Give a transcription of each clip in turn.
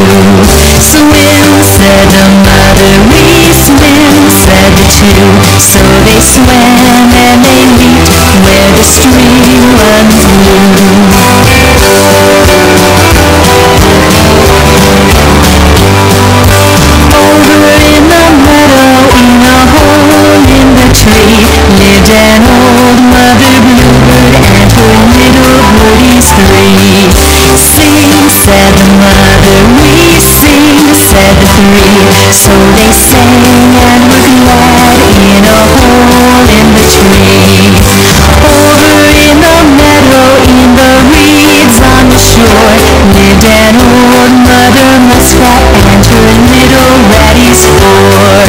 Swim, said the mother, we swim, said the two. So they swam and they leaped where the stream runs blue. Over in the meadow, in a hole in the tree, lived an old mother bluebird and her little birdies three. Sing, said the mother, So they sang and were glad in a hole in the tree. Over in the meadow, in the reeds on the shore, lived an old mother muskrat and her little ratties four.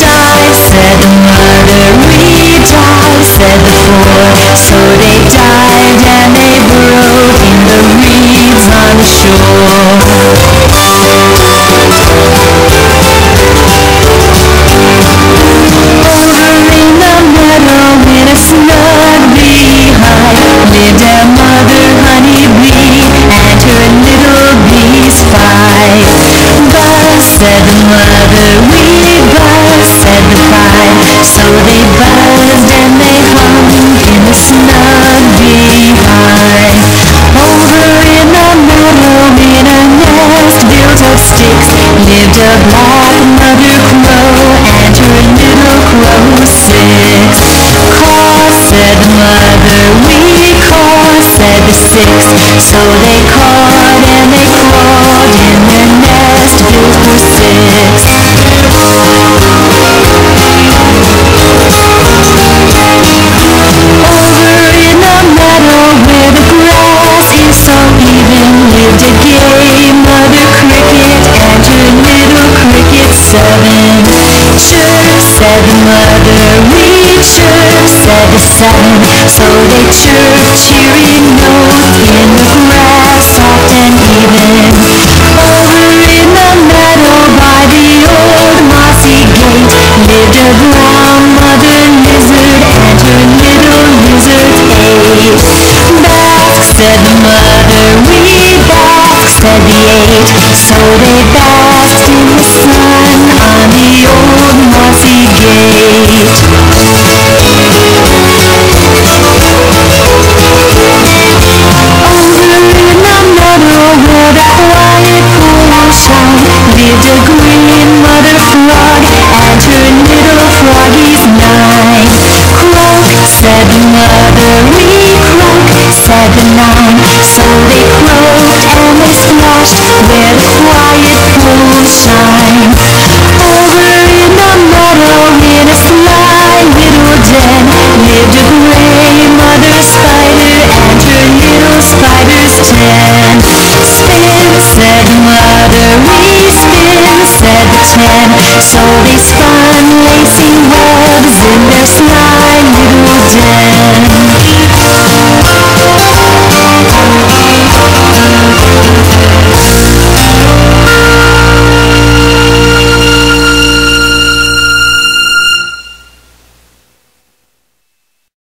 Die, said the mother, we die, said the four. So they died and they burrowed in the reeds on the shore. Said the mother, we said the. So they buzzed and they hummed in the beehive. Over in meadow in a nest built of sticks lived a black mother crow and her little said the mother, we said the six. So they cawed seven. Chirp, said the mother, we chirp, said the seven. So they chirp cheery notes in the grass soft and even. Over in the meadow by the old mossy gate lived a brown mother lizard and her little lizard eight. Bask, said the mother, we bask, said the eight. So they basked the only So these fun lacy webs in their sleep